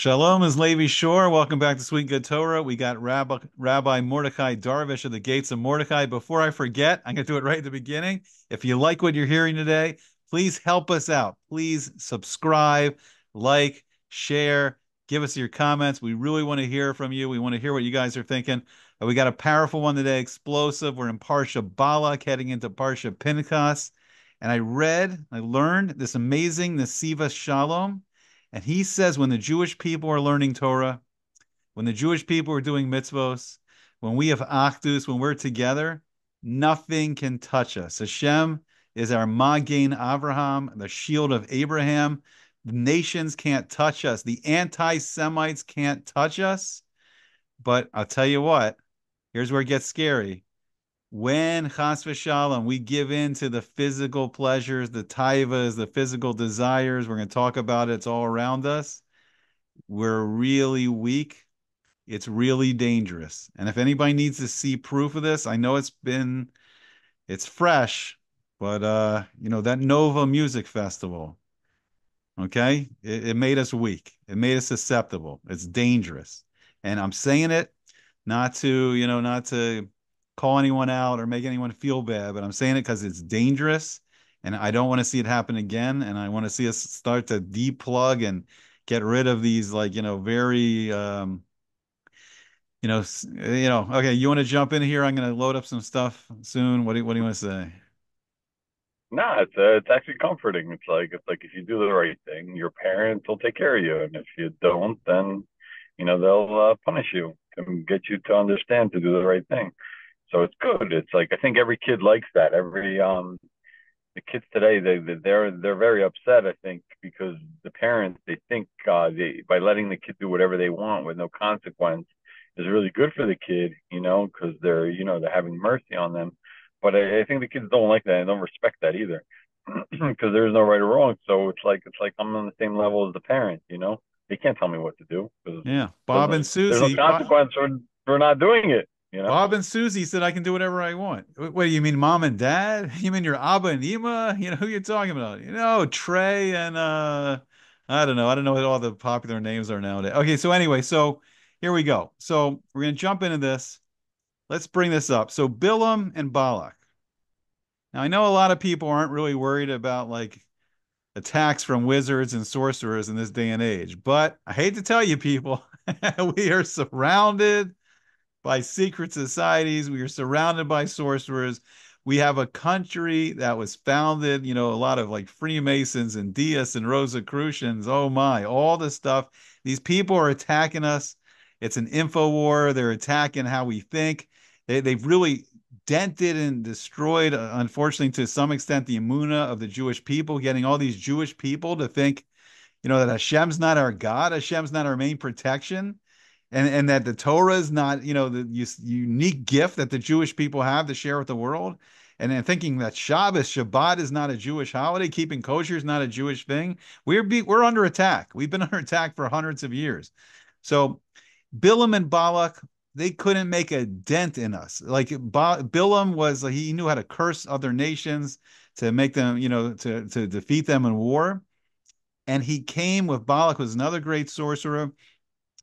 Shalom is Levi Shore. Welcome back to Sweet Good Torah. We got Rabbi, Rabbi Mordecai Darvish of the Gates of Mordecai. Before I forget, I'm going to do it right at the beginning. If you like what you're hearing today, please help us out. Please subscribe, like, share, give us your comments. We really want to hear from you. We want to hear what you guys are thinking. We got a powerful one today, explosive. We're in Parsha Balak, heading into Parsha Pinchas. And I read, I learned this amazing Nesivos Shalom and he says when the Jewish people are learning Torah, when the Jewish people are doing mitzvos, when we have achdus, when we're together, nothing can touch us. Hashem is our Magen Avraham, the shield of Abraham. The nations can't touch us. The anti-Semites can't touch us. But I'll tell you what, here's where it gets scary when chas v'shalom we give in to the physical pleasures, the taivas, the physical desires, we're going to talk about it. It's all around us. We're really weak. It's really dangerous. And if anybody needs to see proof of this, I know it's been, it's fresh, but uh, you know that Nova Music Festival. Okay, it, it made us weak. It made us susceptible. It's dangerous, and I'm saying it not to, you know, not to call anyone out or make anyone feel bad, but I'm saying it because it's dangerous and I don't want to see it happen again. And I want to see us start to deplug and get rid of these, like, you know, very, um, you know, you know, okay, you want to jump in here? I'm going to load up some stuff soon. What do you, what do you want to say? No, it's uh, it's actually comforting. It's like it's like if you do the right thing, your parents will take care of you, and if you don't, then you know they'll uh, punish you and get you to understand to do the right thing. So it's good. It's like I think every kid likes that. Every um the kids today they they're they're very upset I think because the parents they think uh they by letting the kid do whatever they want with no consequence is really good for the kid, you know, because they're you know they're having mercy on them. But I, I think the kids don't like that and don't respect that either because there's no right or wrong. So it's like it's like I'm on the same level as the parent, you know. They can't tell me what to do. Yeah, Bob and Susie. There's no consequence for for not doing it. You know? Bob and Susie said I can do whatever I want. What do you mean, mom and dad? You mean your Abba and Ima? You know who you're talking about? You know Trey and uh, I don't know. I don't know what all the popular names are nowadays. Okay, so anyway, so here we go. So we're gonna jump into this. Let's bring this up. So Bilam and Balak. Now I know a lot of people aren't really worried about like attacks from wizards and sorcerers in this day and age, but I hate to tell you, people, we are surrounded by secret societies. We are surrounded by sorcerers. We have a country that was founded, you know, a lot of like Freemasons and deists and Rosicrucians. Oh my, all this stuff. These people are attacking us. It's an info war. They're attacking how we think. They, they've really dented and destroyed, uh, unfortunately, to some extent, the imuna of the Jewish people, getting all these Jewish people to think, you know, that Hashem's not our God, Hashem's not our main protection and and that the Torah is not you know the unique gift that the Jewish people have to share with the world, and then thinking that Shabbos Shabbat is not a Jewish holiday, keeping kosher is not a Jewish thing. We're be, we're under attack. We've been under attack for hundreds of years. So Bilam and Balak they couldn't make a dent in us. Like ba- Bilam was he knew how to curse other nations to make them you know to to defeat them in war. And he came with Balak was another great sorcerer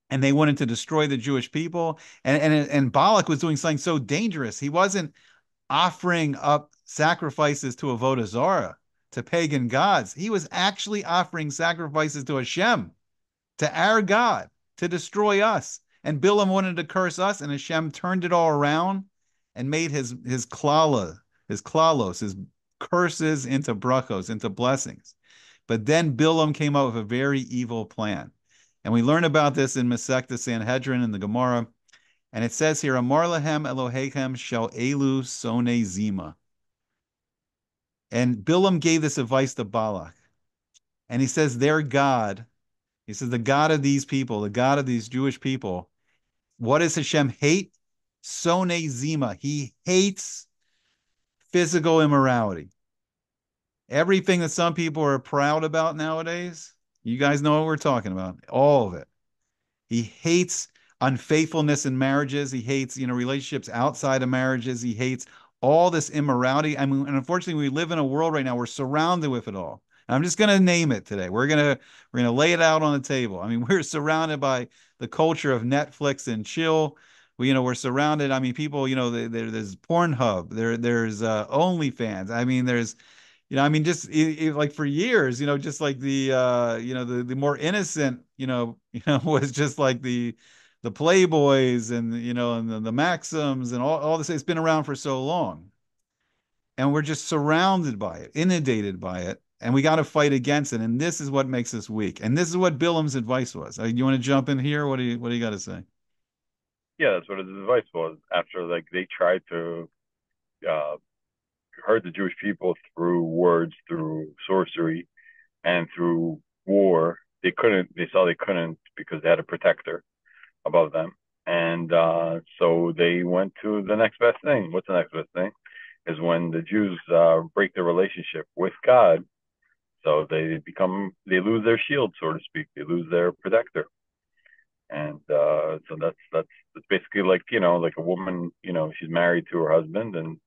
and they wanted to destroy the Jewish people. And, and, and Balak was doing something so dangerous. He wasn't offering up sacrifices to Avodah Zarah, to pagan gods. He was actually offering sacrifices to Hashem, to our God, to destroy us. And Bilam wanted to curse us, and Hashem turned it all around and made his his klala, his klalos, his curses into brachos, into blessings. But then Bilam came up with a very evil plan. And we learn about this in Masechta Sanhedrin in the Gemara. And it says here, Amar lahem Elohechem shel elu sone zima. And Bilam gave this advice to Balak. And he says, their God, he says, the God of these people, the God of these Jewish people, what does Hashem hate? Sone zima. He hates physical immorality. Everything that some people are proud about nowadays, you guys know what we're talking about. All of it. He hates unfaithfulness in marriages. He hates, you know, relationships outside of marriages. He hates all this immorality. I mean, and unfortunately, we live in a world right now we're surrounded with it all. I'm just going to name it today. We're going to we're going to lay it out on the table. I mean, we're surrounded by the culture of Netflix and chill. We, you know, we're surrounded. I mean, people, you know, there, there's Pornhub, there there's uh, OnlyFans. I mean, there's you know, I mean, just it, it, like for years, you know, just like the uh, you know, the the more innocent, you know, you know, was just like the the Playboys and you know, and the, the Maxims and all all this. It's been around for so long, and we're just surrounded by it, inundated by it, and we got to fight against it. And this is what makes us weak. And this is what Bilam's advice was. Uh, you want to jump in here? What do you What do you got to say? Yeah, that's what his advice was. After like they tried to uh, hurt the Jewish people through words, through sorcery, and through war. They couldn't. They saw they couldn't because they had a protector above them, and uh, so they went to the next best thing. What's the next best thing? Is when the Jews uh, break their relationship with God, so they become they lose their shield, so to speak. They lose their protector, and uh, so that's that's that's basically like you know like a woman you know she's married to her husband and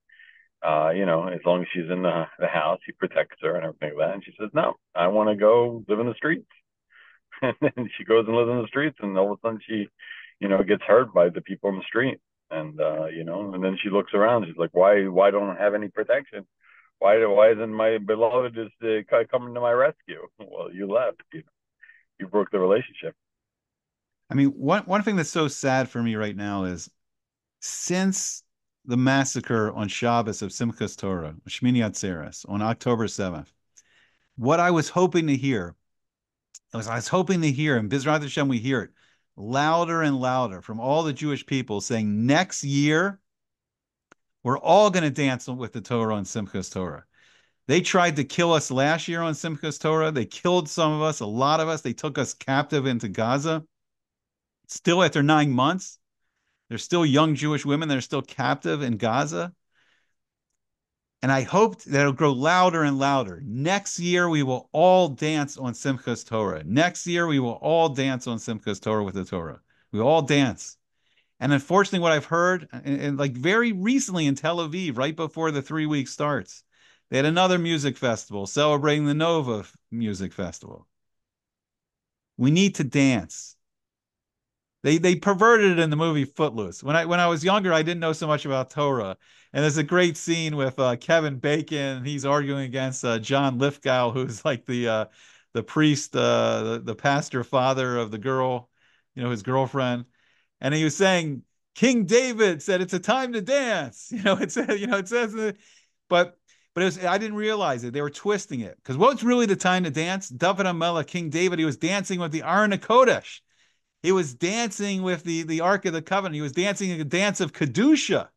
uh, you know, as long as she's in the, the house, he protects her and everything like that. And she says, no, I want to go live in the streets. and then she goes and lives in the streets, and all of a sudden she, you know, gets hurt by the people in the street. And uh, you know, and then she looks around. She's like, why, why don't I have any protection? Why, why isn't my beloved just uh, coming to my rescue? Well, you left. You, you broke the relationship. I mean, one one thing that's so sad for me right now is since the massacre on Shabbos of Simchas Torah, Shmini Atzeres, on October 7th, what I was hoping to hear, was I was hoping to hear, and Bizrat Hashem, we hear it louder and louder from all the Jewish people saying, next year, we're all going to dance with the Torah on Simchas Torah. They tried to kill us last year on Simchas Torah. They killed some of us, a lot of us. They took us captive into Gaza. Still, after nine months, there's still young Jewish women that are still captive in Gaza. And I hope that it'll grow louder and louder. Next year, we will all dance on Simchas Torah. Next year, we will all dance on Simchas Torah with the Torah. We all dance. And unfortunately, what I've heard, and, and like very recently in Tel Aviv, right before the three week starts, they had another music festival celebrating the Nova Music Festival. We need to dance. They they perverted it in the movie Footloose. When I when I was younger, I didn't know so much about Torah. And there's a great scene with uh, Kevin Bacon. He's arguing against uh, John Lithgow, who's like the uh, the priest, uh, the, the pastor father of the girl, you know, his girlfriend. And he was saying, King David said it's a time to dance. You know, it says, you know, it says, but but it was I didn't realize it. They were twisting it because what's really the time to dance? David HaMelech, King David, he was dancing with the Aron Kodesh. He was dancing with the, the Ark of the Covenant. He was dancing a dance of Kedusha,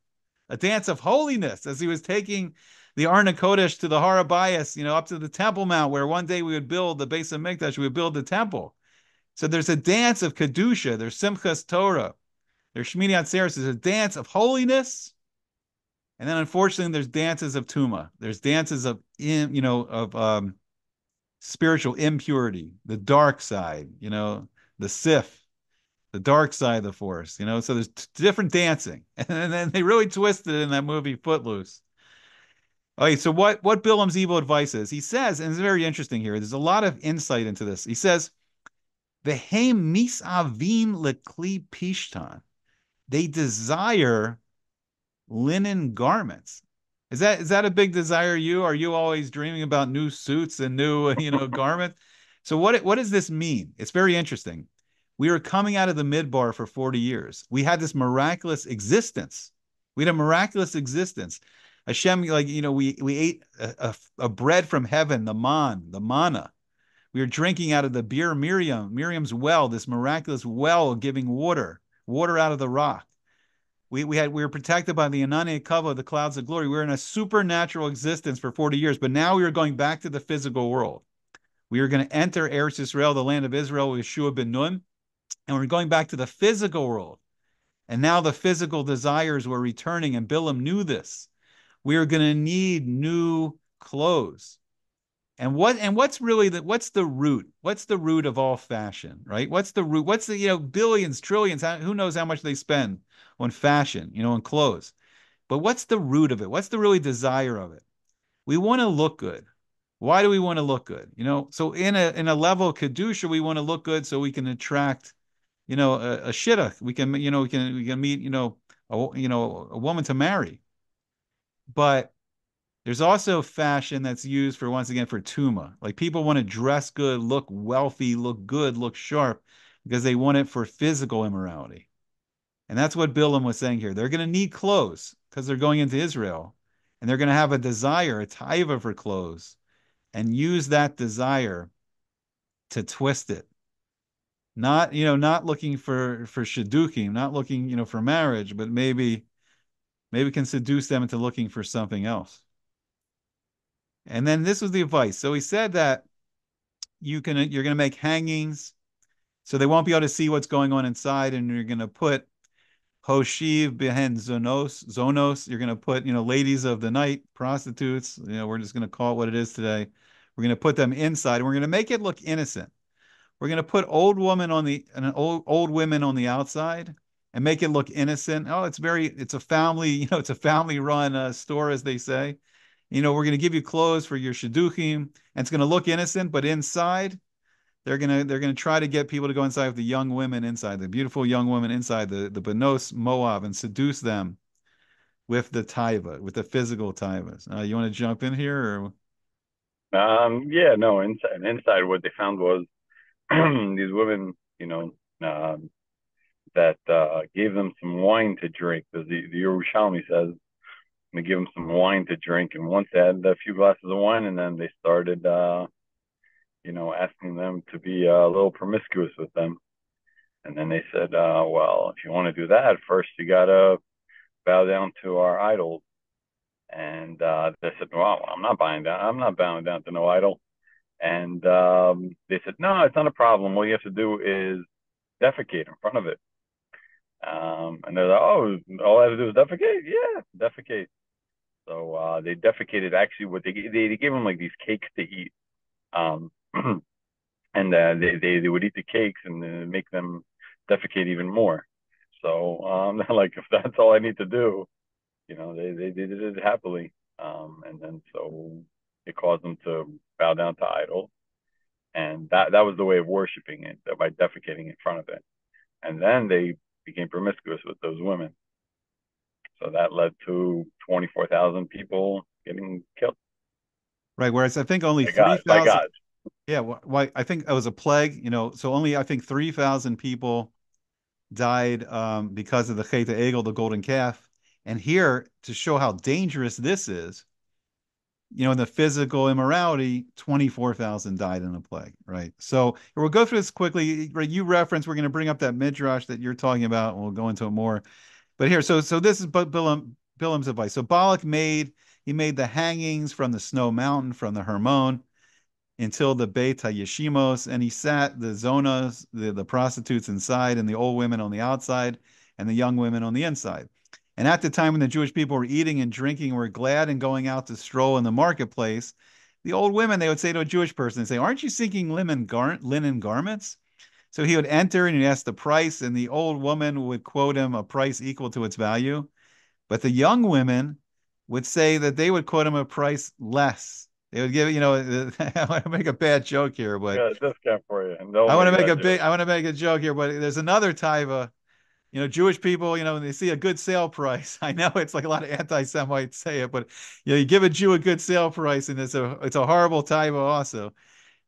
a dance of holiness, as he was taking the Aron Kodesh to the Har HaBayis, you know, up to the Temple Mount, where one day we would build the Beis HaMikdash, we would build the temple. So there's a dance of Kedusha, there's Simchas Torah, there's Shmini Atzeres, there's a dance of holiness. And then unfortunately, there's dances of Tuma. There's dances of, you know, of um, spiritual impurity, the dark side, you know, the Sif, the dark side of the force, you know. So there's t- different dancing, and then they really twisted it in that movie Footloose. Okay, so what what Bilam's evil advice is? He says, and it's very interesting here. There's a lot of insight into this. He says, "The "Vehem misavim lekli pishtan." They desire linen garments. Is that is that a big desire? You are you always dreaming about new suits and new you know garments? So what what does this mean? It's very interesting. We were coming out of the midbar for 40 years. We had this miraculous existence. We had a miraculous existence. Hashem, like, you know, we, we ate a, a, a bread from heaven, the man, the manna. We were drinking out of the Be'er Miriam, Miriam's well, this miraculous well giving water, water out of the rock. We, we had we were protected by the Ananei HaKavod, the clouds of glory. We were in a supernatural existence for 40 years, but now we are going back to the physical world. We are going to enter Eretz Israel, the land of Israel, with Yeshua ben Nun and we're going back to the physical world. And now the physical desires were returning, and Bilam knew this. We are going to need new clothes. And what and what's really the what's the root? What's the root of all fashion, right? What's the root? What's the you know billions, trillions? who knows how much they spend on fashion, you know, on clothes? But what's the root of it? What's the really desire of it? We want to look good. Why do we want to look good? You know, so in a in a level of kedusha, we want to look good so we can attract, you know, a, a shidduch. We can, you know, we can we can meet, you know, a you know a woman to marry. But there's also fashion that's used for once again for tuma. Like people want to dress good, look wealthy, look good, look sharp, because they want it for physical immorality. And that's what Bilam was saying here. They're going to need clothes because they're going into Israel, and they're going to have a desire, a taiva for clothes, and use that desire to twist it. Not, you know, not looking for for shidduchim, not looking, you know, for marriage, but maybe maybe can seduce them into looking for something else. And then this was the advice. So he said that you can you're going to make hangings so they won't be able to see what's going on inside and you're going to put Hoshiv behen zonos zonos you're going to put you know ladies of the night prostitutes you know we're just going to call it what it is today we're going to put them inside and we're going to make it look innocent we're going to put old woman on the an old old women on the outside and make it look innocent oh it's very it's a family you know it's a family run uh, store as they say you know, we're going to give you clothes for your shidduchim, and it's going to look innocent, but inside, they're going to they're going to try to get people to go inside with the young women inside, the beautiful young women inside the the Benos Moab, and seduce them with the taiva, with the physical taivas. Uh, you want to jump in here, or? Um, yeah, no. Inside, inside, what they found was these women, you know, um, that uh, gave them some wine to drink. The, the Yerushalmi says they give them some wine to drink. And once they had a few glasses of wine, and then they started, uh, you know, asking them to be uh, a little promiscuous with them. And then they said, uh, well, if you want to do that, first you got to bow down to our idols. And uh, they said, well, I'm not buying down. I'm not bowing down to no idol. And um, they said, no, it's not a problem. All you have to do is defecate in front of it. Um, and they're like, oh, all I have to do is defecate? Yeah, defecate. So uh, they defecated actually what they they, they gave them like these cakes to eat, um, and uh, they, they they would eat the cakes and uh, make them defecate even more. So um, like if that's all I need to do, you know, they they, they did it happily, um, and then so it caused them to bow down to idols, and that that was the way of worshiping it by defecating in front of it, and then they became promiscuous with those women. So that led to 24,000 people getting killed. Right. Whereas I think only 3,000. Yeah. Why? I think it was a plague, you know, so only I think 3,000 people died um, because of the Chet HaEgel, the golden calf. And here, to show how dangerous this is, you know, in the physical immorality, 24,000 died in a plague, right? So we'll go through this quickly. Right, you reference, we're going to bring up that midrash that you're talking about, and we'll go into it more. But here, so so this is Bilam, Bilam's advice. So Balak made he made the hangings from the snow mountain from the Hermon until the Beit Yeshimos, and he sat the zonas, the, the prostitutes inside, and the old women on the outside, and the young women on the inside. And at the time when the Jewish people were eating and drinking, and were glad and going out to stroll in the marketplace, the old women they would say to a Jewish person, they say, "Aren't you seeking linen, gar- linen garments?" So he would enter and he'd ask the price, and the old woman would quote him a price equal to its value. But the young women would say that they would quote him a price less. They would give, you know, I want to make a bad joke here, but yeah, discount for you. I want to make a big, I want to make a joke here, but there's another taiva. You know, Jewish people, you know, when they see a good sale price, I know it's like a lot of anti-Semites say it, but you know, you give a Jew a good sale price, and it's a it's a horrible taiva also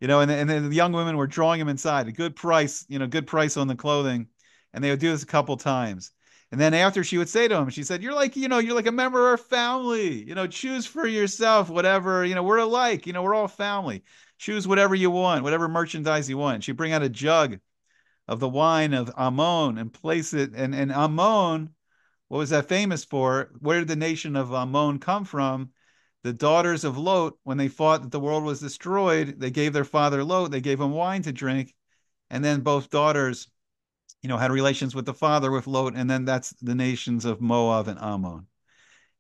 you know, and, and then the young women were drawing him inside, a good price, you know, good price on the clothing. And they would do this a couple times. And then after she would say to him, she said, You're like, you know, you're like a member of our family. You know, choose for yourself whatever, you know, we're alike, you know, we're all family. Choose whatever you want, whatever merchandise you want. She'd bring out a jug of the wine of Ammon and place it. And, and Ammon, what was that famous for? Where did the nation of Ammon come from? the daughters of Lot, when they fought that the world was destroyed, they gave their father Lot, they gave him wine to drink, and then both daughters, you know, had relations with the father with Lot, and then that's the nations of Moab and Ammon.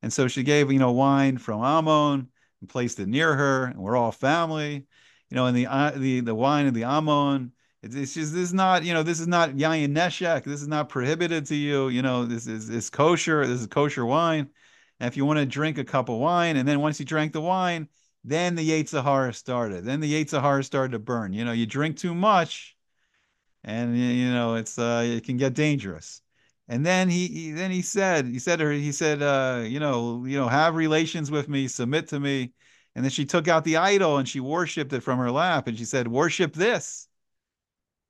And so she gave, you know, wine from Ammon and placed it near her, and we're all family, you know, and the uh, the the wine of the Ammon. It's, just this is not, you know, this is not yayin nesech. This is not prohibited to you. You know, this is is kosher. This is kosher wine. And if you want to drink a cup of wine, and then once you drank the wine, then the Yetzer Hara started. Then the Yetzer Hara started to burn. You know, you drink too much, and you know it's uh, it can get dangerous. And then he, he then he said he said to her he said uh, you know you know have relations with me, submit to me. And then she took out the idol and she worshipped it from her lap, and she said, "Worship this."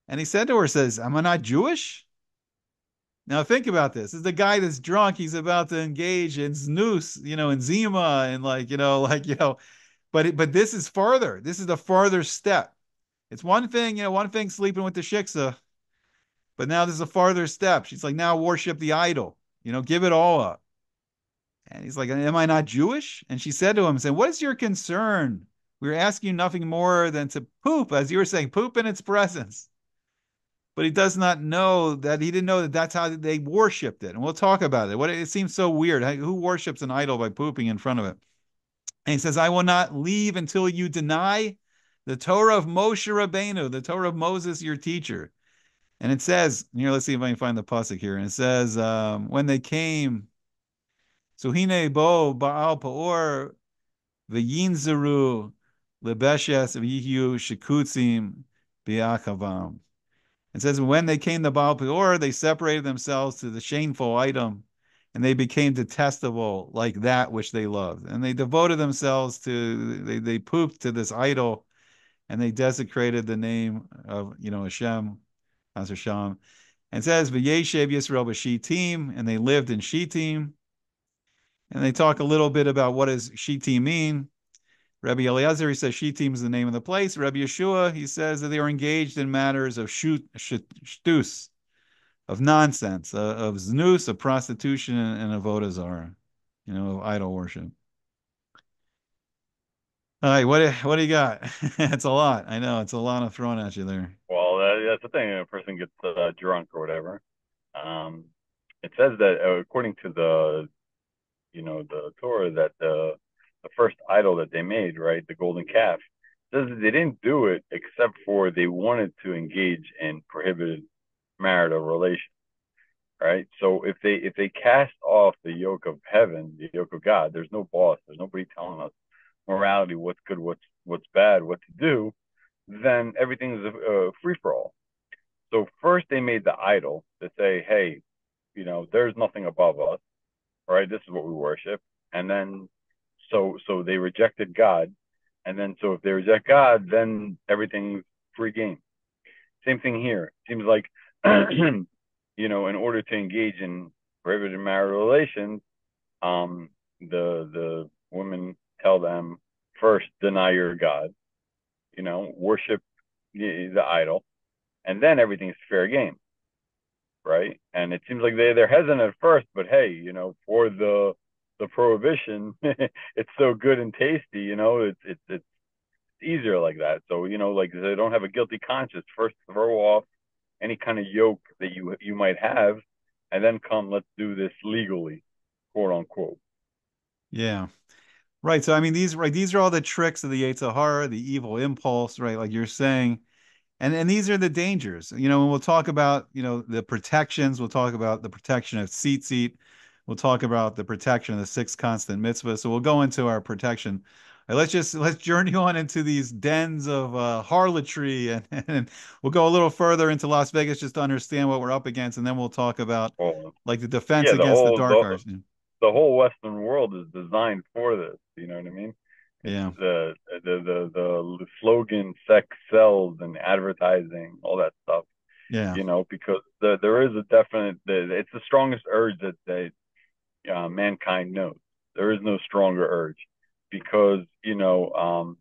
And he said to her, "says Am I not Jewish?" Now think about this. This is the guy that's drunk. He's about to engage in znus, you know, in zima, and like, you know, like, you know, but but this is farther. This is the farther step. It's one thing, you know, one thing sleeping with the shiksa, but now there's a farther step. She's like, now worship the idol, you know, give it all up. And he's like, Am I not Jewish? And she said to him, saying, What is your concern? We are asking you nothing more than to poop, as you were saying, poop in its presence but he does not know that he didn't know that that's how they worshipped it. And we'll talk about it. What it seems so weird. Who worships an idol by pooping in front of it? And he says, I will not leave until you deny the Torah of Moshe Rabbeinu, the Torah of Moses, your teacher. And it says, here, let's see if I can find the pasuk here. And it says, um, when they came, Suhine bo Baal Peor, V'yinzeru, Lebeshes, V'yihu, Shekutzim, Bi'akavam. It says, when they came to Baal Peor, they separated themselves to the shameful item, and they became detestable like that which they loved. And they devoted themselves to, they, they pooped to this idol, and they desecrated the name of, you know, Hashem, Hashem. And says, V'yeshev Yisrael Shittim, and they lived in Shittim. And they talk a little bit about what does Shittim mean. Rabbi Eliezer, he says Shittim is the name of the place. Rabbi Yeshua, he says that they were engaged in matters of shtus, of nonsense, uh, of znus, of prostitution, and, and avodah you know, of idol worship. All right, what what do you got? it's a lot. I know it's a lot of thrown at you there. Well, that, that's the thing. A person gets uh, drunk or whatever. Um, it says that uh, according to the, you know, the Torah, that the the first idol that they made, right, the golden calf, says that they didn't do it except for they wanted to engage in prohibited marital relations, right? So if they if they cast off the yoke of heaven, the yoke of God, there's no boss, there's nobody telling us morality, what's good, what's what's bad, what to do, then everything's a, a free for all. So first they made the idol to say, hey, you know, there's nothing above us, right? This is what we worship, and then so so they rejected God, and then so if they reject God, then everything's free game. Same thing here. Seems like you know, in order to engage in prohibited marital relations, um, the the women tell them first deny your God, you know, worship the, the idol, and then everything's fair game, right? And it seems like they they're hesitant at first, but hey, you know, for the the prohibition, it's so good and tasty, you know, it's it's it's easier like that. So, you know, like they don't have a guilty conscience. First throw off any kind of yoke that you you might have, and then come, let's do this legally, quote unquote. Yeah. Right. So I mean these right these are all the tricks of the Yetzer Hara, the evil impulse, right? Like you're saying. And and these are the dangers. You know, and we'll talk about, you know, the protections, we'll talk about the protection of tzitzit We'll talk about the protection of the six constant mitzvah. So we'll go into our protection. Right, let's just let's journey on into these dens of uh, harlotry, and, and, we'll go a little further into Las Vegas just to understand what we're up against, and then we'll talk about like the defense yeah, the against whole, the dark the, arts. The whole Western world is designed for this. You know what I mean? Yeah. The the the the slogan, sex sells, and advertising, all that stuff. Yeah. You know, because the, there is a definite, it's the strongest urge that they uh, mankind knows. There is no stronger urge because you know um,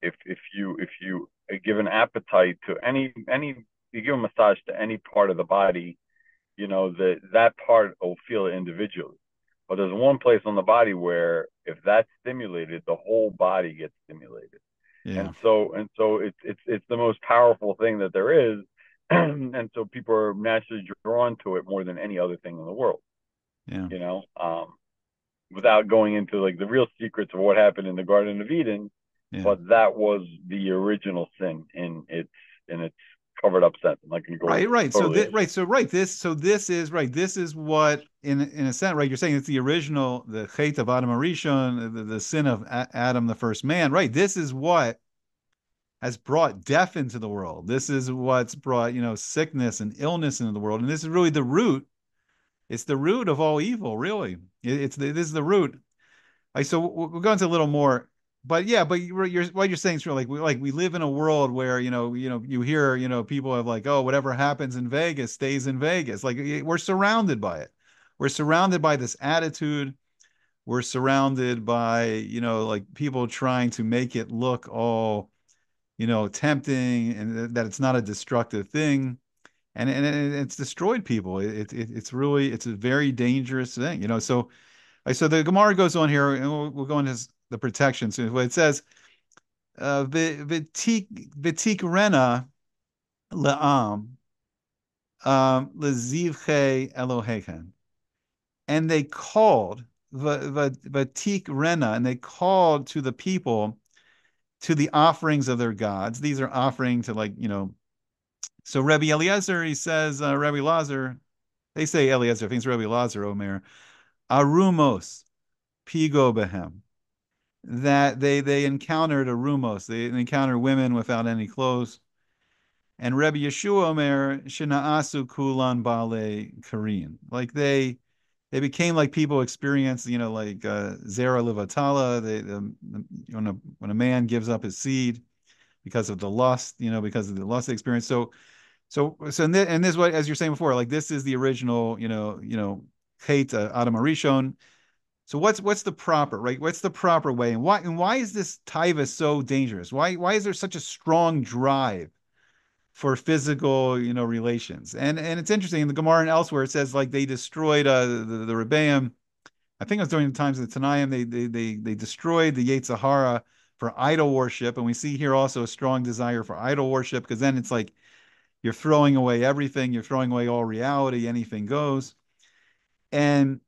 if if you if you give an appetite to any any you give a massage to any part of the body, you know that that part will feel it individually. But there's one place on the body where if that's stimulated, the whole body gets stimulated. Yeah. And so and so it's it's it's the most powerful thing that there is. and so people are naturally drawn to it more than any other thing in the world. Yeah. You know, um, without going into like the real secrets of what happened in the Garden of Eden, yeah. but that was the original sin in its in its covered up sense. I'm not going to go right, right. Totally so right, so right. This, so this is right. This is what in in a sense, right? You're saying it's the original, the Chet of Adam HaRishon, the, the sin of A- Adam, the first man, right? This is what has brought death into the world. This is what's brought, you know, sickness and illness into the world, and this is really the root. It's the root of all evil, really. It's the, this is the root. Like, so we'll go into a little more but yeah, but you're, you're what you're saying is true. Like we like we live in a world where you know you know you hear you know people have like oh whatever happens in Vegas stays in Vegas. Like we're surrounded by it. We're surrounded by this attitude. We're surrounded by you know like people trying to make it look all you know tempting and that it's not a destructive thing. And, and it's destroyed people. It, it it's really it's a very dangerous thing, you know. So, I so the Gemara goes on here, and we'll, we'll go into the protection. So it says, uh, "V'tik rena le'am um, lezivche Elohechem," and they called v'tik rena, and they called to the people to the offerings of their gods. These are offering to like you know. So Rabbi Eliezer, he says, uh, Rabbi Lazar, they say Eliezer, I think it's Rabbi Lazar, Omer, arumos pigo behem that they they encountered a rumos. They encountered women without any clothes. And Rebbe Yeshua Omer Shinaasu Kulan Bale Kareem. Like they they became like people experience, you know, like uh, Zera Livatala. They the, when a when a man gives up his seed because of the lust, you know, because of the lust experience. So so so and this, and this what as you're saying before, like this is the original, you know, you know, hate uh, Adam HaRishon so what's what's the proper right? What's the proper way, and why and why is this taiva so dangerous? Why why is there such a strong drive for physical you know relations? And and it's interesting in the Gemara and elsewhere it says like they destroyed uh, the the Rebbeim. I think it was during the times of the Tanaim they they they they destroyed the Yetzer Hara for idol worship, and we see here also a strong desire for idol worship because then it's like you're throwing away everything, you're throwing away all reality, anything goes. And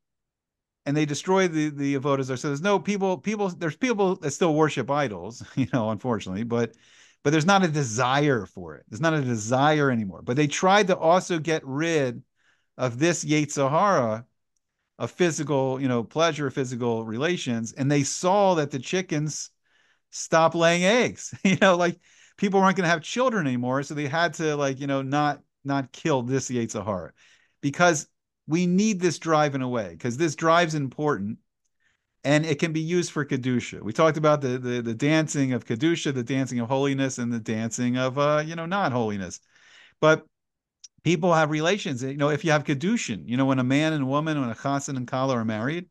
and they destroy the the avodas So there's no people people there's people that still worship idols, you know, unfortunately, but but there's not a desire for it. There's not a desire anymore. But they tried to also get rid of this Yetzer Hara of physical, you know, pleasure, physical relations, and they saw that the chickens stop laying eggs. you know, like people weren't going to have children anymore, so they had to like you know not not kill this Yetzer Hara because we need this drive in a way because this drive's important and it can be used for kedusha. We talked about the, the the dancing of kedusha, the dancing of holiness, and the dancing of uh, you know not holiness. But people have relations. You know, if you have kedushin, you know, when a man and a woman, when a chassan and kala are married,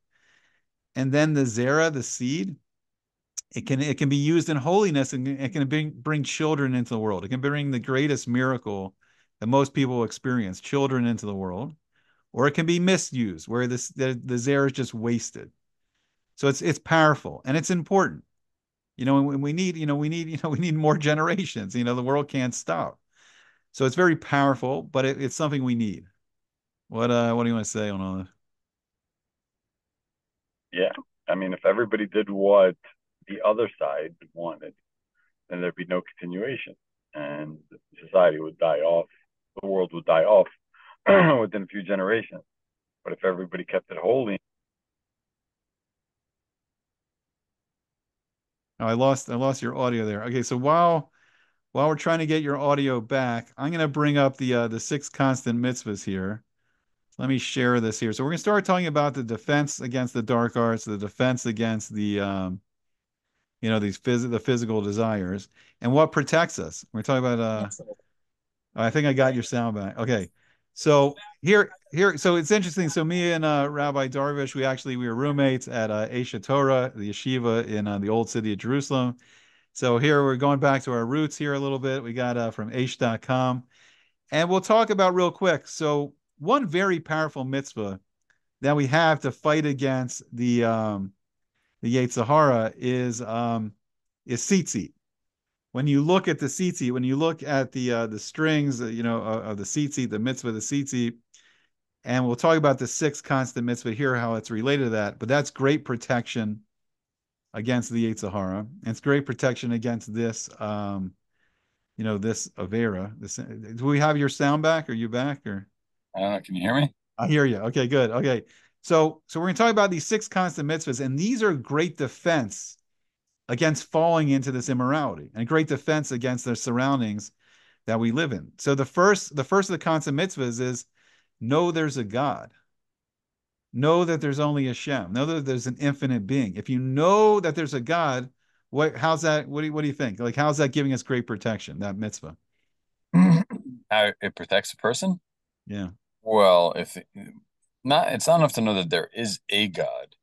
and then the zera, the seed, it can it can be used in holiness, and it can bring bring children into the world. It can bring the greatest miracle that most people experience, children into the world or it can be misused where this the, the zera is just wasted. So it's it's powerful and it's important. You know, and we need, you know, we need, you know, we need more generations. You know, the world can't stop. So it's very powerful, but it, it's something we need. What uh what do you want to say on all this? Yeah. I mean, if everybody did what the other side wanted, then there'd be no continuation and society would die off, the world would die off within a few generations. But if everybody kept it holy, oh, I lost I lost your audio there. Okay, so while while we're trying to get your audio back, I'm going to bring up the uh, the six constant mitzvahs here. Let me share this here. So we're going to start talking about the defense against the dark arts, the defense against the um, you know these phys- the physical desires, and what protects us. We're talking about. Uh, I think I got your sound back. Okay. So here, here, so it's interesting. So me and uh, Rabbi Darvish, we actually we were roommates at uh, Aish HaTorah, the yeshiva in uh, the old city of Jerusalem. So here we're going back to our roots here a little bit. We got uh, from Aish.com, and we'll talk about real quick. So one very powerful mitzvah that we have to fight against the um, the Yetzer Hara is um, is tzitzit when you look at the tzitzit, when you look at the uh, the strings, uh, you know, of, of the tzitzit, the mitzvah, the tzitzit, and we'll talk about the six constant mitzvah here, how it's related to that. But that's great protection against the Yetzer Hara. And it's great protection against this, um, you know, this Avera. This, do we have your sound back? Are you back or? Uh, can you hear me? I hear you. Okay, good. Okay. So so we're gonna talk about these six constant mitzvahs, and these are great defense against falling into this immorality and great defense against the surroundings that we live in. So the first the first of the constant mitzvahs is know there's a God. Know that there's only Hashem. Know that there's an infinite being. If you know that there's a God, what how's that? What do you, what do you think? Like how's that giving us great protection? That mitzvah. How it protects a person? Yeah. Well, if not, it's not enough to know that there is a God.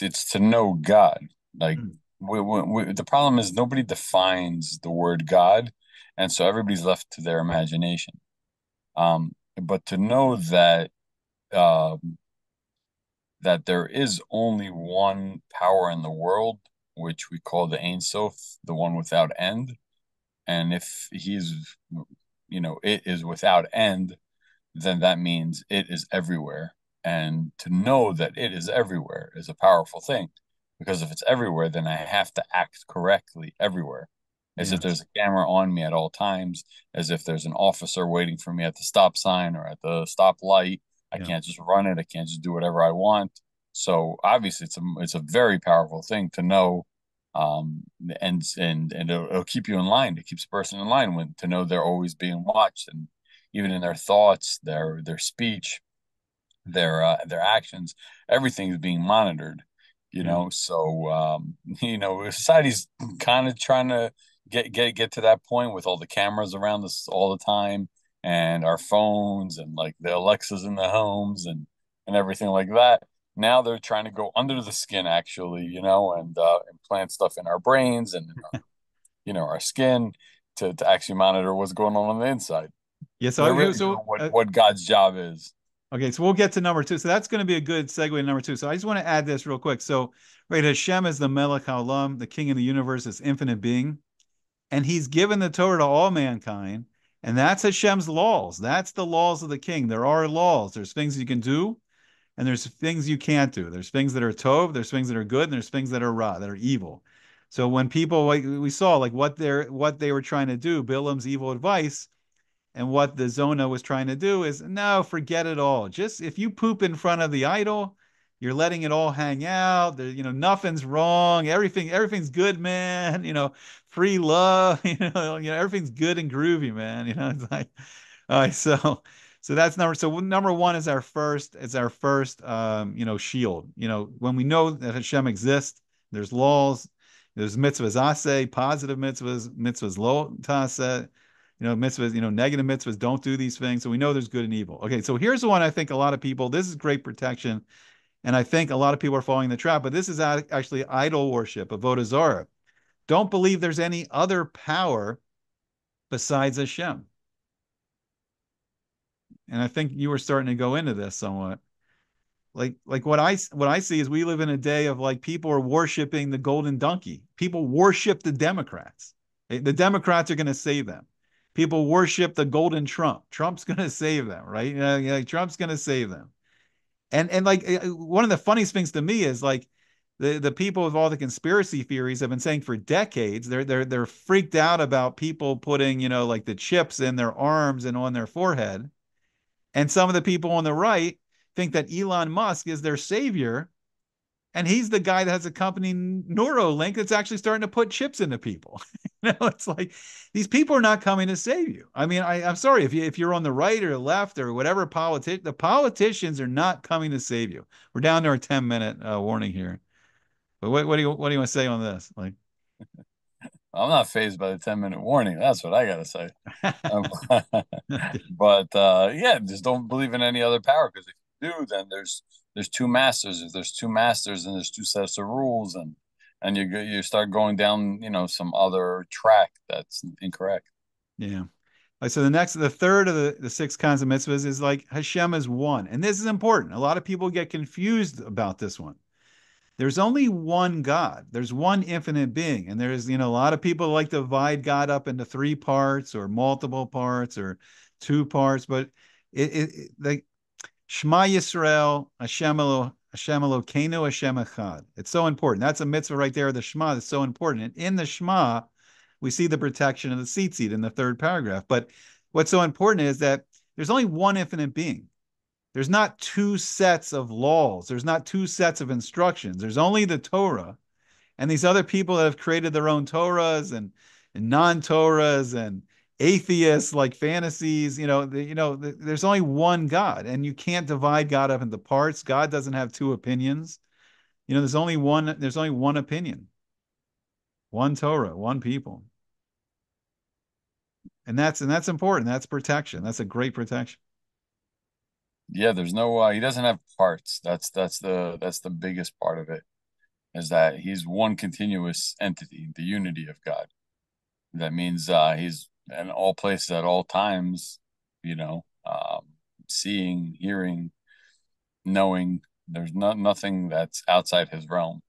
It's to know God. Like Mm. we, we, we, the problem is nobody defines the word God, and so everybody's left to their imagination. Um, but to know that um, that there is only one power in the world, which we call the Ein Sof, the one without end, and if he's, you know, it is without end, then that means it is everywhere. And to know that it is everywhere is a powerful thing because if it's everywhere, then I have to act correctly everywhere. As if there's a camera on me at all times, as if there's an officer waiting for me at the stop sign or at the stop light. I Yeah. can't just run it. I can't just do whatever I want. So obviously, it's a it's a very powerful thing to know, um, and and and it'll, it'll keep you in line. It keeps a person in line when to know they're always being watched, and even in their thoughts, their their speech, their uh, their actions, everything is being monitored. You Yeah. know, so um, you know, society's kind of trying to get get get to that point with all the cameras around us all the time, and our phones, and like the Alexas in the homes, and and everything like that. Now they're trying to go under the skin, actually, you know, and uh, implant stuff in our brains and our, you know our skin to to actually monitor what's going on on the inside. Yeah. So really so know what uh, what God's job is. Okay, so we'll get to number two. So that's going to be a good segue to number two. So I just want to add this real quick. So, right, Hashem is the Melech Haolam, the King of the universe, this infinite being, and He's given the Torah to all mankind, and that's Hashem's laws. That's the laws of the King. There are laws. There's things you can do, and there's things you can't do. There's things that are tov, there's things that are good, and there's things that are ra, that are evil. So when people like we saw like what they're what they were trying to do, Bilam's evil advice and what the Zona was trying to do is no, forget it all. Just if you poop in front of the idol, you're letting it all hang out. There, you know, nothing's wrong. Everything, everything's good, man. You know, free love. You know, you know, everything's good and groovy, man. You know, it's like, all right, so so that's number so number one is our first, it's our first um, you know, shield. You know, when we know that Hashem exists, there's laws, there's mitzvahs aseh, positive mitzvahs, mitzvahs lo taseh you know, mitzvahs, you know, negative mitzvahs, don't do these things. So we know there's good and evil. Okay, so here's the one I think a lot of people, this is great protection. And I think a lot of people are falling in the trap, but this is actually idol worship, avodah zarah. Don't believe there's any other power besides Hashem. And I think you were starting to go into this somewhat. Like, like what I what I see is we live in a day of like people are worshiping the golden donkey. People worship the Democrats. The Democrats are going to save them people worship the golden Trump. Trump's going to save them, right? Yeah, yeah, Trump's going to save them. And and like eh, eh, one of the funniest things to me is like the the people with all the conspiracy theories have been saying for decades they're they're they're freaked out about people putting you know like the chips in their arms and on their forehead. And some of the people on the right think that Elon Musk is their savior. And he's the guy that has a company Neuralink that's actually starting to put chips into people. you know, it's like these people are not coming to save you. I mean, I, am sorry if you if you're on the right or left or whatever politician, the politicians are not coming to save you. We're down to our 10 minute uh, warning here. But what, what do you what do you want to say on this? Like, I'm not fazed by the 10 minute warning. That's what I gotta say. Um, but uh, yeah, just don't believe in any other power because if you do, then there's there's two masters. If there's two masters, and there's two sets of rules, and and you you start going down, you know, some other track that's incorrect. Yeah. Right, so the next, the third of the, the six kinds of mitzvahs is like Hashem is one. And this is important. A lot of people get confused about this one. There's only one God. There's one infinite being. And there's, you know, a lot of people like to divide God up into three parts or multiple parts or two parts, but it, it, it like Shema Yisrael, Hashem Elo, Hashem Elokeinu, Hashem Echad. It's so important. That's a mitzvah right there. The Shema is so important. And in the Shema, we see the protection of the tzitzit in the third paragraph. But what's so important is that there's only one infinite being. There's not two sets of laws. There's not two sets of instructions. There's only the Torah. And these other people that have created their own Torahs and, and non-Torahs and atheists like fantasies, you know, the, you know, the, there's only one God and you can't divide God up into parts. God doesn't have two opinions. You know, there's only one, there's only one opinion. One Torah, one people. And that's and that's important. That's protection. That's a great protection. Yeah, there's no uh, he doesn't have parts. That's that's the that's the biggest part of it is that he's one continuous entity, the unity of God. That means uh, he's in all places at all times, you know, um, seeing, hearing, knowing. There's not nothing that's outside his realm.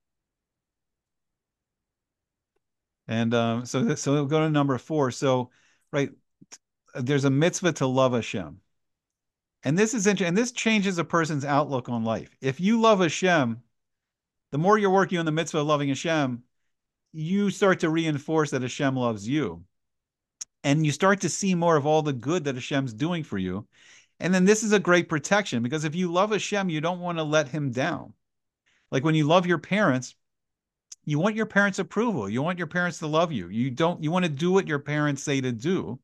And um, so so we'll go to number four. So right, there's a mitzvah to love Hashem. And this is interesting. And this changes a person's outlook on life. If you love Hashem, the more you're working on the mitzvah of loving Hashem, you start to reinforce that Hashem loves you. And you start to see more of all the good that Hashem's doing for you. And then this is a great protection because if you love Hashem, you don't want to let him down. Like when you love your parents, you want your parents' approval. You want your parents to love you. You don't, you want to do what your parents say to do.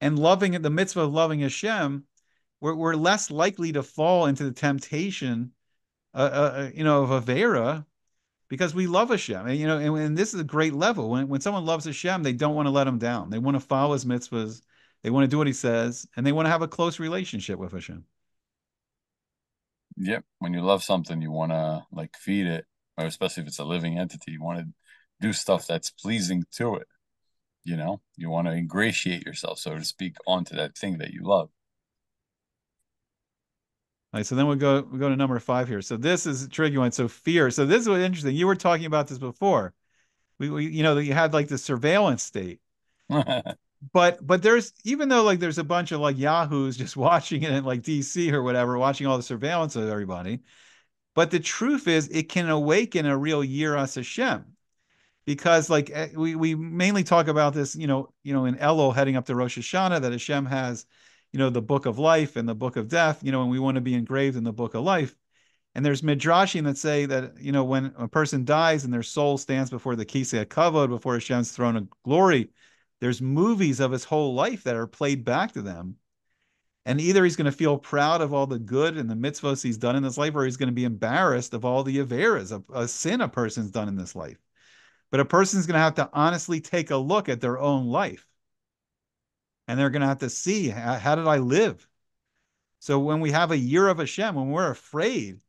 And loving the mitzvah of loving Hashem, we're, we're less likely to fall into the temptation uh, uh, you know, of Avera because we love Hashem. And, you know, and, and, this is a great level. When, when someone loves Hashem, they don't want to let him down. They want to follow his mitzvahs. They want to do what he says, and they want to have a close relationship with Hashem. Yep. When you love something, you want to like feed it, or especially if it's a living entity, you want to do stuff that's pleasing to it. You know, you want to ingratiate yourself, so to speak, onto that thing that you love. All right, so then we'll go we go to number five here. So this is a tricky one. So fear. So this is what interesting. You were talking about this before. We, we you know you had like the surveillance state. but but there's even though like there's a bunch of like yahoos just watching it in like DC or whatever, watching all the surveillance of everybody. But the truth is, it can awaken a real year yiras Hashem, because like eh, we we mainly talk about this, you know, you know, in Elul heading up to Rosh Hashanah that Hashem has you know, the book of life and the book of death, you know, and we want to be engraved in the book of life. And there's midrashim that say that, you know, when a person dies and their soul stands before the Kisei Kavod, before Hashem's throne of glory, there's movies of his whole life that are played back to them. And either he's going to feel proud of all the good and the mitzvahs he's done in this life, or he's going to be embarrassed of all the averas, of a sin a person's done in this life. But a person's going to have to honestly take a look at their own life and they're going to have to see how, how, did I live. So when we have a yiras Hashem, when we're afraid,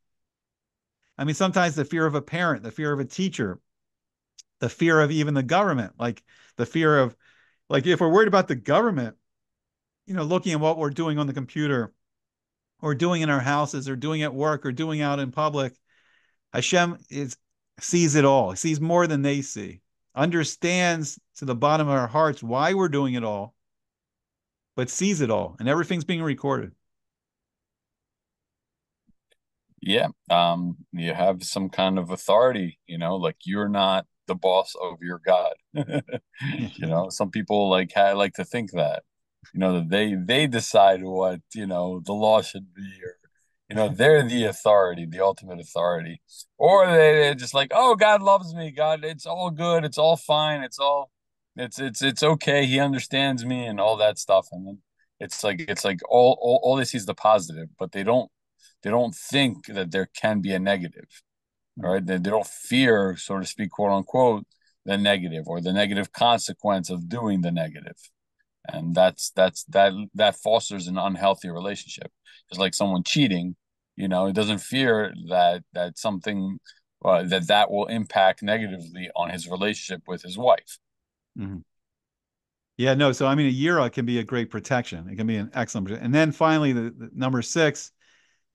I mean, sometimes the fear of a parent, the fear of a teacher, the fear of even the government, like the fear of, like if we're worried about the government, you know, looking at what we're doing on the computer, or doing in our houses, or doing at work, or doing out in public, Hashem is sees it all. He sees more than they see. Understands to the bottom of our hearts why we're doing it all but sees it all and everything's being recorded. Yeah. Um, you have some kind of authority, you know, like you're not the boss of your God. you know, some people like I like to think that, you know, that they they decide what, you know, the law should be or you know, they're the authority, the ultimate authority. Or they, they're just like, oh, God loves me. God, it's all good. It's all fine. It's all it's it's it's okay. He understands me and all that stuff. And then it's like it's like all all, all they see is the positive, but they don't they don't think that there can be a negative. Right? They, they don't fear, so to speak, quote unquote, the negative or the negative consequence of doing the negative. And that's that's that that fosters an unhealthy relationship. It's like someone cheating, you know, it doesn't fear that that something uh, that that will impact negatively on his relationship with his wife Mm-hmm. Yeah, no. So I mean, a yira can be a great protection. It can be an excellent. And then finally, the, the number six.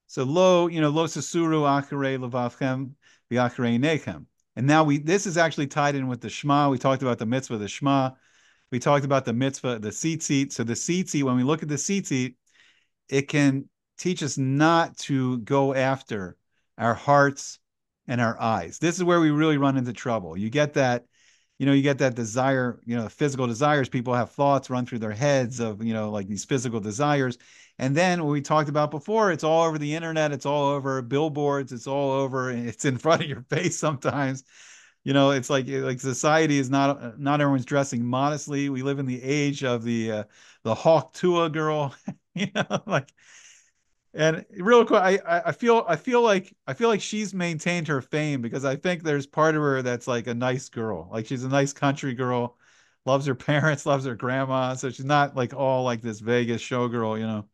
So lo, you know, lo sasuru acharei levavchem v'acharei eineichem. And now we this is actually tied in with the Shema. We talked about the mitzvah, the Shema. We talked about the mitzvah, the tzitzit. So the tzitzit, when we look at the tzitzit, it can teach us not to go after our hearts and our eyes. This is where we really run into trouble. You get that you know, you get that desire, you know, physical desires. People have thoughts run through their heads of, you know, like these physical desires. And then what we talked about before, it's all over the internet, it's all over billboards, it's all over, it's in front of your face sometimes. You know, it's like like society is not not everyone's dressing modestly. We live in the age of the uh, the Hawk Tuah girl, you know, like and real quick, I, I feel I feel like I feel like she's maintained her fame because I think there's part of her that's like a nice girl. Like she's a nice country girl, loves her parents, loves her grandma. So she's not like all like this Vegas showgirl, you know.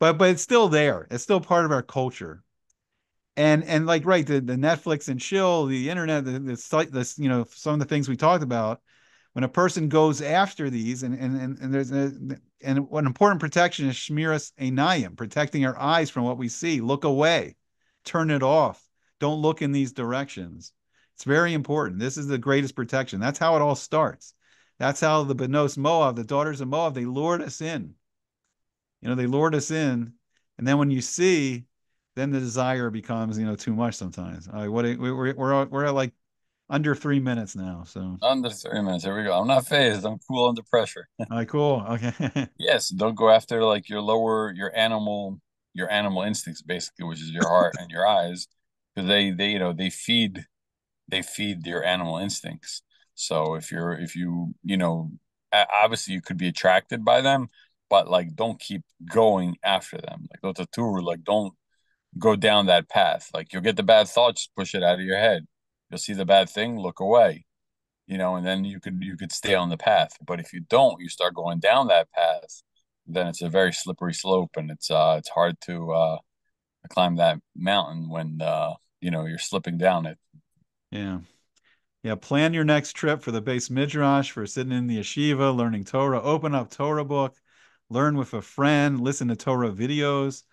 But but it's still there. It's still part of our culture. And and like right, the, the Netflix and chill, the internet, the, the site, this, you know, some of the things we talked about, when a person goes after these and and and, and there's a and an important protection is shmiras einayim, protecting our eyes from what we see. Look away, turn it off. Don't look in these directions. It's very important. This is the greatest protection. That's how it all starts. That's how the Benos Moab, the daughters of Moab, they lured us in. You know, they lured us in, and then when you see, then the desire becomes, you know, too much sometimes. All right, what we're we're we're at like under three minutes now. So under three minutes. Here we go. I'm not fazed. I'm cool under pressure. All right, cool. Okay. yes, don't go after like your lower your animal your animal instincts basically, which is your heart and your eyes, because they they you know they feed they feed your animal instincts. So if you're if you you know obviously you could be attracted by them, but like don't keep going after them. Like go to tour, like don't go down that path. Like you'll get the bad thoughts, push it out of your head you'll see the bad thing, look away. You know, and then you could you could stay on the path. But if you don't, you start going down that path, then it's a very slippery slope and it's uh it's hard to uh climb that mountain when uh you know you're slipping down it. Yeah. Yeah, plan your next trip for the beis midrash, for sitting in the yeshiva, learning Torah. Open up Torah book, learn with a friend, listen to Torah videos.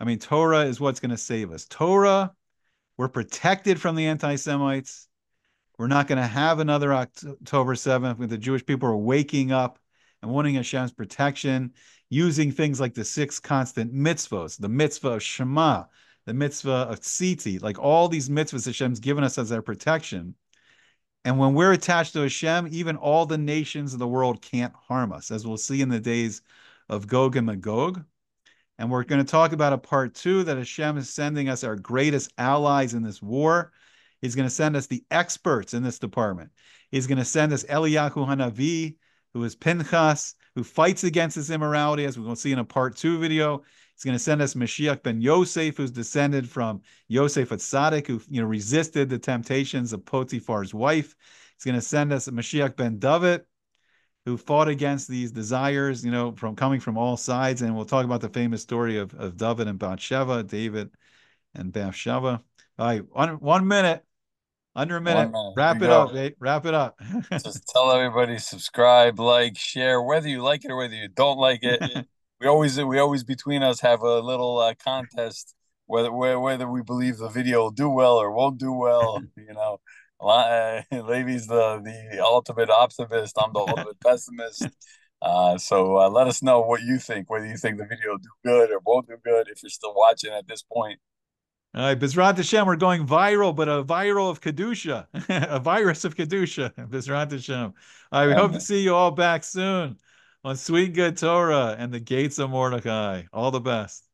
I mean, Torah is what's going to save us. Torah we're protected from the anti Semites. We're not going to have another October 7th when the Jewish people are waking up and wanting Hashem's protection, using things like the six constant mitzvahs, the mitzvah of Shema, the mitzvah of tzitzit, like all these mitzvahs Hashem's given us as our protection. And when we're attached to Hashem, even all the nations of the world can't harm us, as we'll see in the days of Gog and Magog. And we're going to talk about a part two that Hashem is sending us our greatest allies in this war. He's going to send us the experts in this department. He's going to send us Eliyahu Hanavi, who is Pinchas, who fights against this immorality, as we're going to see in a part two video. He's going to send us Mashiach ben Yosef, who's descended from Yosef HaTzadik, who you know resisted the temptations of Potiphar's wife. He's going to send us Mashiach ben David, who fought against these desires, you know, from coming from all sides. And we'll talk about the famous story of, of David and Bathsheba, David and Bathsheba. All right, one, one minute, under a minute. minute. Wrap it go. up, mate. Wrap it up. Just tell everybody subscribe, like, share, whether you like it or whether you don't like it. we always we always between us have a little uh, contest whether whether we believe the video will do well or won't do well. You know, uh, Levy's the the ultimate optimist. I'm the ultimate pessimist. Uh, so uh, let us know what you think. Whether you think the video will do good or won't do good. If you're still watching at this point. All right, Bezrat Hashem, we're going viral, but a viral of Kedusha, a virus of Kedusha, Bezrat Hashem. All right, we hope to see you all back soon on Sweet Good Torah and the Gates of Mordecai. All the best.